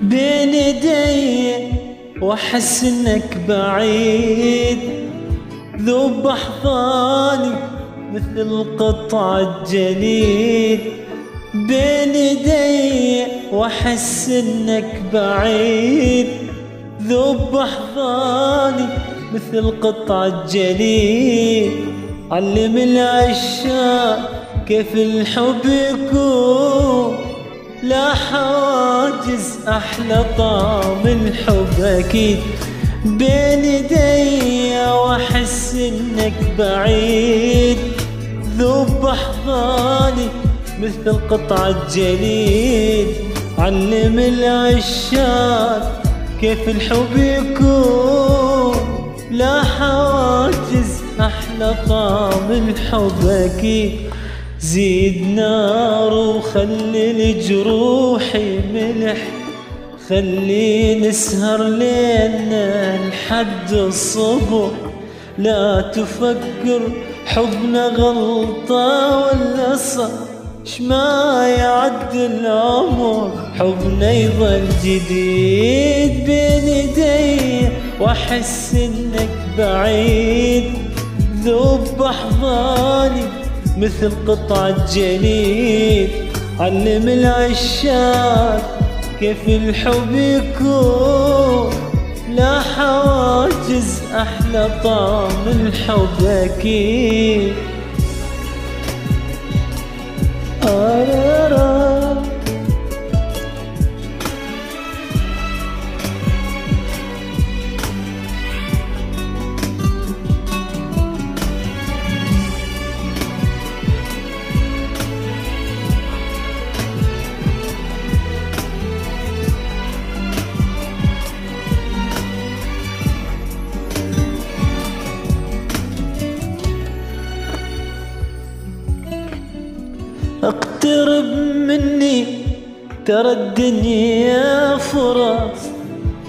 بين يدي واحس انك بعيد ذوب أحضاني مثل قطع الجليد. بين يدي واحس انك بعيد ذوب أحضاني مثل قطع الجليد. علم العشاق كيف الحب يكون لا حواجز أحلى طعم الحب أكيد بين يدي وأحس إنك بعيد ذوب احضاني مثل قطع الجليد. علم العشاق كيف الحب يكون. لا حواجز أحلى طعم الحب أكيد. زيد نار وخلي لجروحي ملح خلي نسهر ليلنا لحد الصبح. لا تفكر حبنا غلطة ولا صح شما يعد العمر؟ حبنا يظل جديد بين يدي وأحس إنك بعيد. ذوب أحضاني مثل قطع الجليد علم العشاق كيف الحب يكون. لا حواجز أحلى طعم الحب أكيد. آرارا اقترب مني ترى الدنيا فرص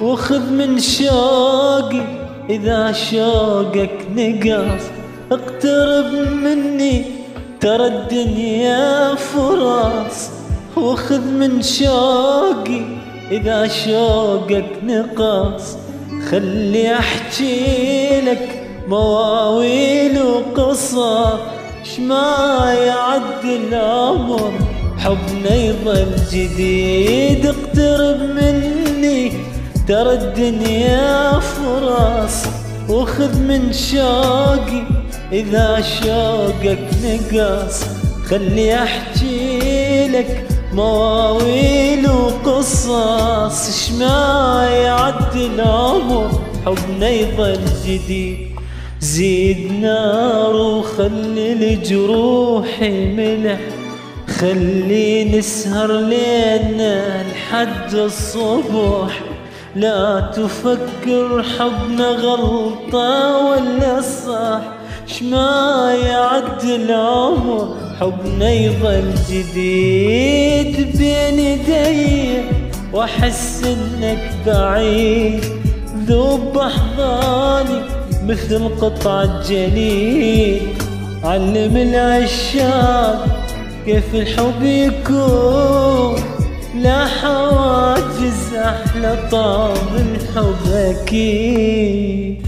وخذ من شوقي إذا شوقك نقص اقترب مني ترى الدنيا فرص وخذ من شوقي إذا شوقك نقص خلي أحكي لك مواويل وقصص شما يعد العمر حبنا يظل جديد اقترب مني. ترى الدنيا فرص وخذ من شوقي. إذا شوقك نقص خلي أحكي لك مواويل وقصص شما يعد العمر حبنا يظل جديد. زيد نار وخلي لجروحي ملح خلي نسهر ليلنا لحد الصبح. لا تفكر حبنا غلطة ولا صح شما يعد العمر؟ حبنا يظل جديد بين يدي وأحس إنك بعيد ذوب احضاني مثل قطع الجليد علم العشاق كيف الحب يكون. لا حواجز أحلى طعم الحب أكيد.